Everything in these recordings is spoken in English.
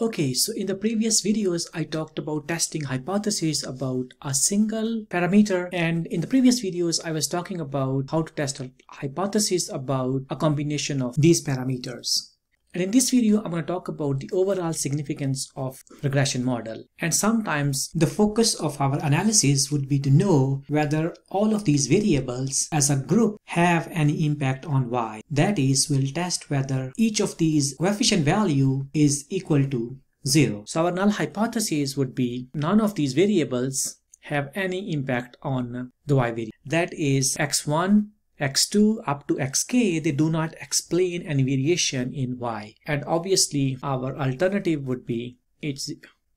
Okay, so in the previous videos, I talked about testing hypotheses about a single parameter. And in the previous videos, I was talking about how to test a hypothesis about a combination of these parameters. And in this video, I'm going to talk about the overall significance of regression model. And sometimes the focus of our analysis would be to know whether all of these variables as a group have any impact on y. That is, we'll test whether each of these coefficient value is equal to zero. So our null hypothesis would be none of these variables have any impact on the y variable. That is x1 x2 up to xk, they do not explain any variation in y. And obviously our alternative would be h,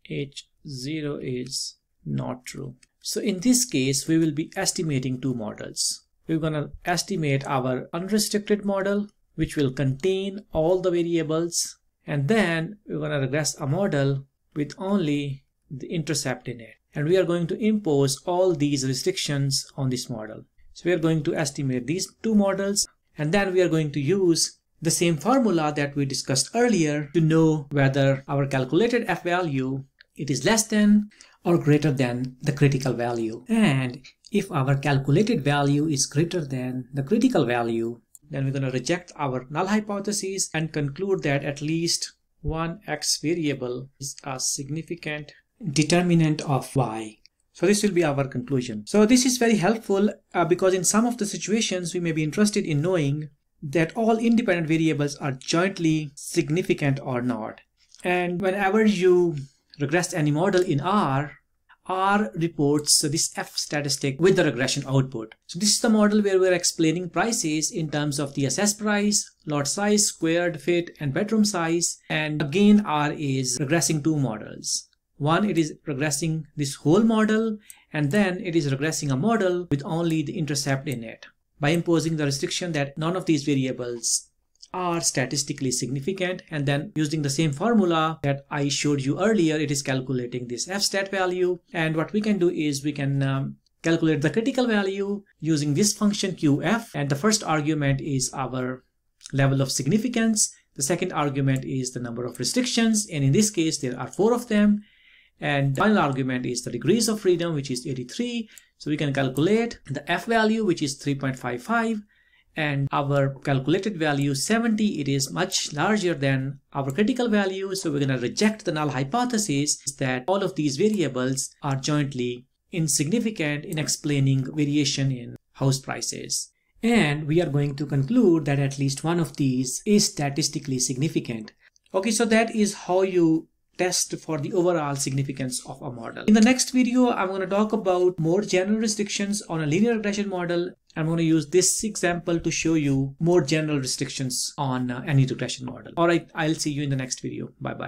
h0 is not true. So in this case, we will be estimating two models. We're going to estimate our unrestricted model, which will contain all the variables. And then we're going to regress a model with only the intercept in it. And we are going to impose all these restrictions on this model. So we are going to estimate these two models and then we are going to use the same formula that we discussed earlier to know whether our calculated f value it is less than or greater than the critical value. And if our calculated value is greater than the critical value, then we're going to reject our null hypothesis and conclude that at least one x variable is a significant determinant of y. So this will be our conclusion. So this is very helpful uh, because in some of the situations we may be interested in knowing that all independent variables are jointly significant or not. And whenever you regress any model in R, R reports this F statistic with the regression output. So this is the model where we're explaining prices in terms of the assess price, lot size, squared, fit, and bedroom size. And again, R is regressing two models. One, it is regressing this whole model, and then it is regressing a model with only the intercept in it. By imposing the restriction that none of these variables are statistically significant and then using the same formula that I showed you earlier it is calculating this f stat value. And what we can do is we can um, calculate the critical value using this function qf and the first argument is our level of significance. The second argument is the number of restrictions and in this case there are four of them and the final argument is the degrees of freedom, which is 83. So we can calculate the f value, which is 3.55 and our calculated value 70 it is much larger than our critical value. So we're going to reject the null hypothesis that all of these variables are jointly insignificant in explaining variation in house prices. And we are going to conclude that at least one of these is statistically significant. Okay so that is how you test for the overall significance of a model. In the next video, I'm going to talk about more general restrictions on a linear regression model. I'm going to use this example to show you more general restrictions on uh, any regression model. All right, I'll see you in the next video. Bye bye.